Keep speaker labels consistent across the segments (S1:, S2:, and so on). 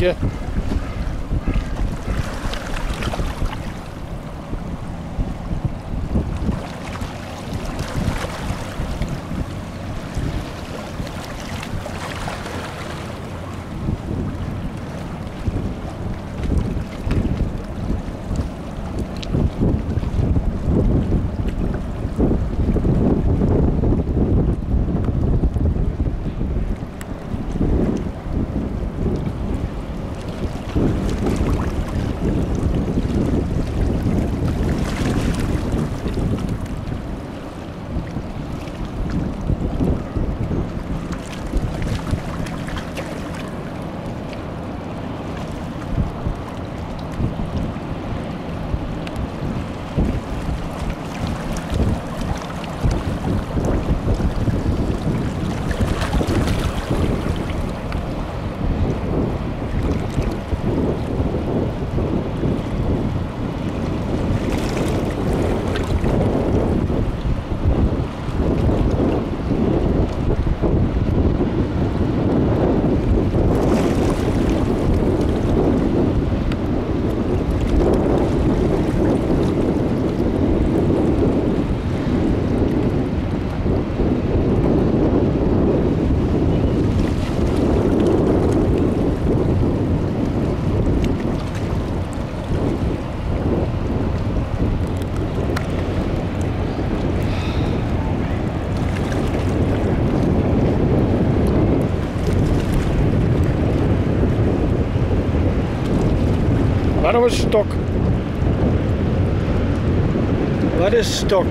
S1: Kirche Waarom is stok? Wat is stok?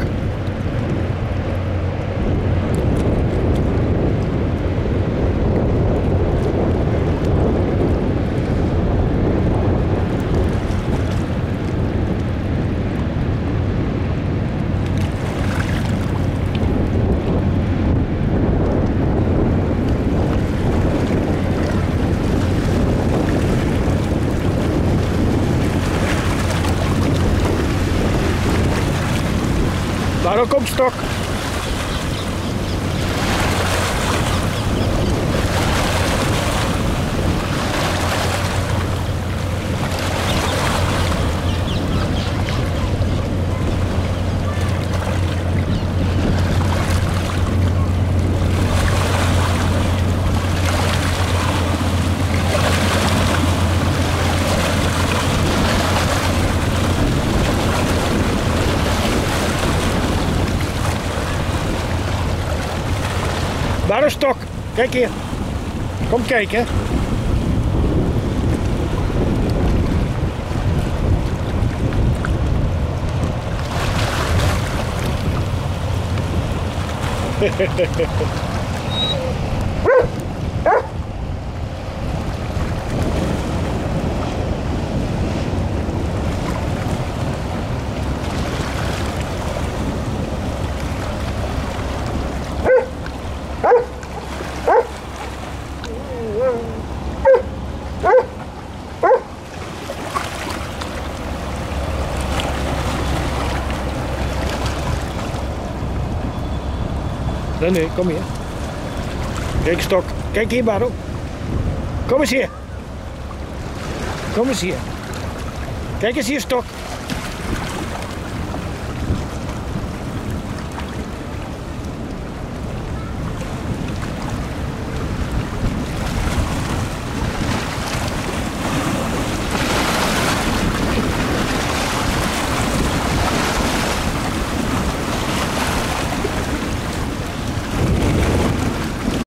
S1: Komt stok? Waarom stok? Kijk hier. Kom kijken. Nee, nee, kom hier. Kijk, stok. Kijk hier, Baro. Kom eens hier. Kom eens hier. Kijk eens hier, stok.